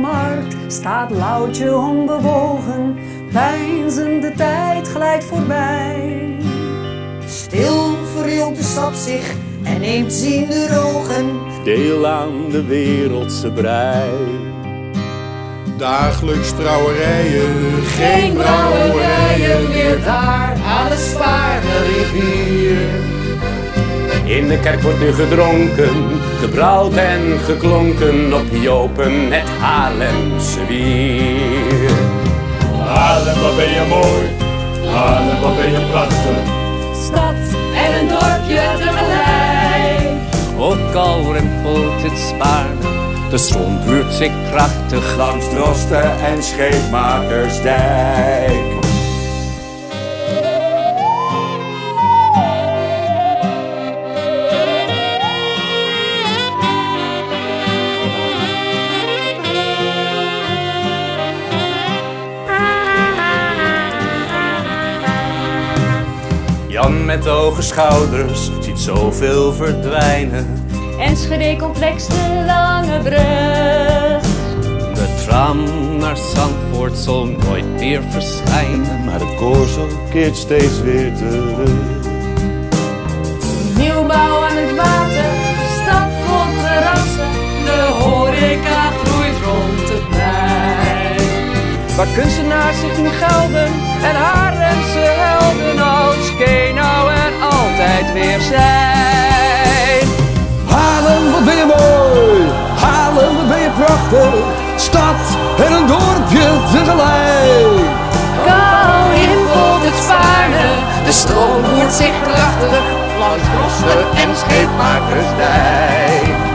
markt staat Loutje onbewogen, peinzend de tijd glijdt voorbij. Stil verrilt de stad zich en neemt ziende ogen. Deel aan de wereldse brei. Dagelijks trouwerijen, Geen brouwerijen meer daar aan de Spaarne rivier. In de kerk wordt nu gedronken, gebrouwd en geklonken op Jopen het Haarlemse bier. Haarlem, wat ben je mooi. Haarlem, wat ben je prachtig. Stad En een dorpje tegelijk. Ook al rimpelt het Spaarne, de stroom roert zich krachtig langs Drosten en Scheepmakersdijk. Jan met hoge schouders ziet zoveel verdwijnen. Enschede complex de lange brug. De tram naar Zandvoort zal nooit meer verschijnen. Maar het korsel keert steeds weer terug. Nieuwbouw Waar kunstenaars zich nu gelden en Haarlemse helden oud nou en altijd weer zijn. Haarlem, wat ben je mooi! Haarlem, wat ben je prachtig! Stad en een dorpje tegelijk! Kou rimpelt het Spaarne, de stroom voert zich krachtig langs Drosten en Scheepmakersdijk.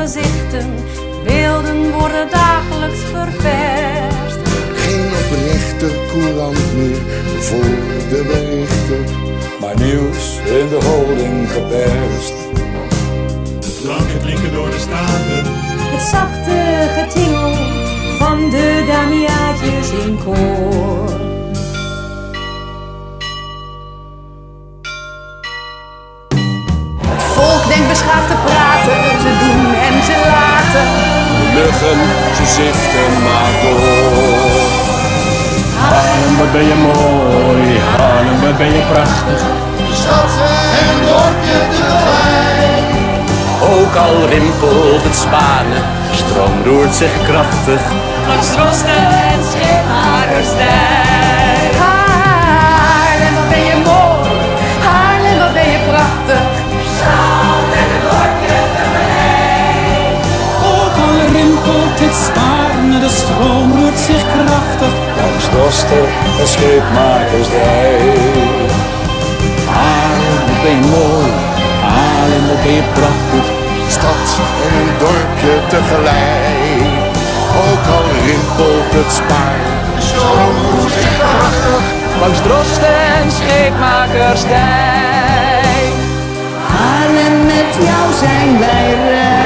Gezichten. Beelden worden dagelijks ververst. Geen oprechte courant meer voor de berichten. Maar nieuws in de holding geperst. Dranken drinken door de straten. Het zachte getingel van de damiaatjes in koor. De ze ziften maar door. Haarlem, wat ben je mooi. Haarlem, wat ben je prachtig. Stad en een dorpje tegelijk. Ook al rimpelt het Spanen, stroom roert zich krachtig. Langs Drosten en Scheepmakersdijk. Haarlem, ben je mooi! Haarlem, ben je prachtig! Stad en een dorpje tegelijk. Ook al rimpelt het spaar. Voert zich krachtig. Langs Drosten en Scheepmakersdijk. Haarlem, met jou zijn wij rijk.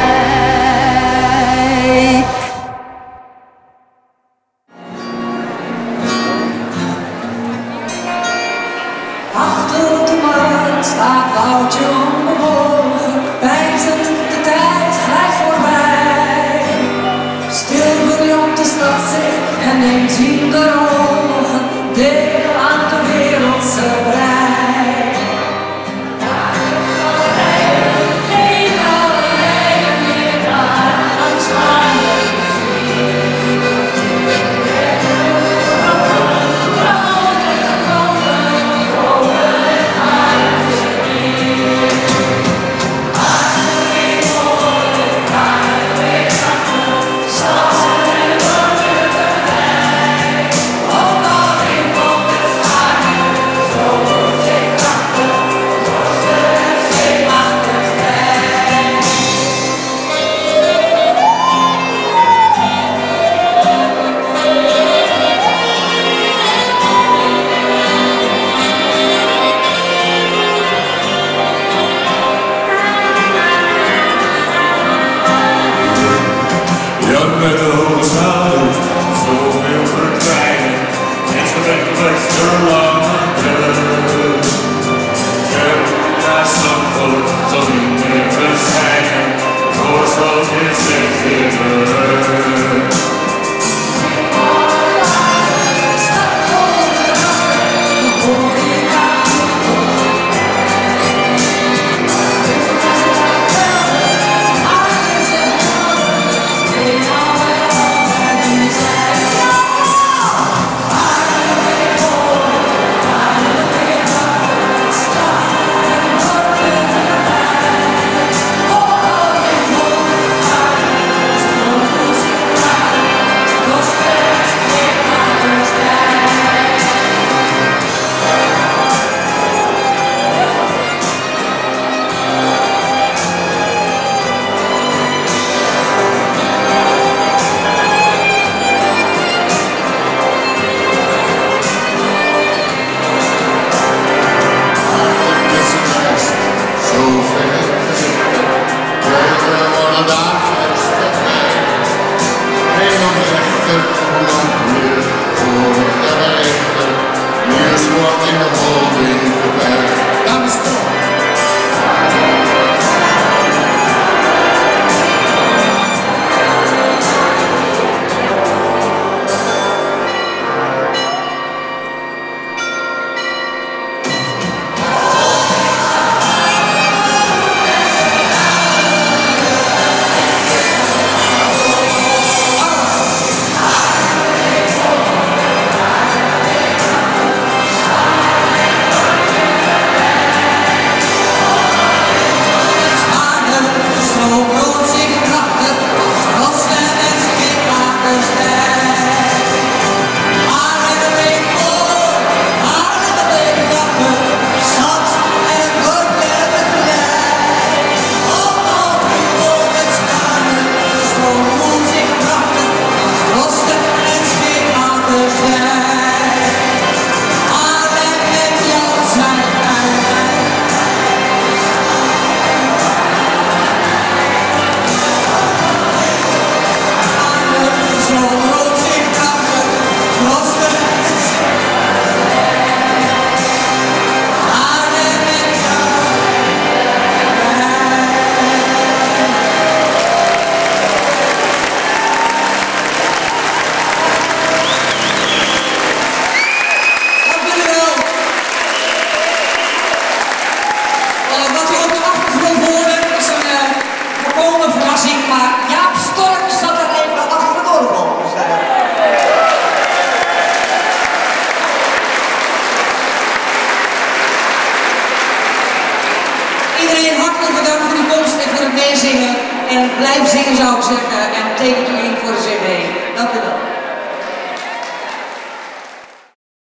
Blijf zingen zou ik zeggen. En tekent u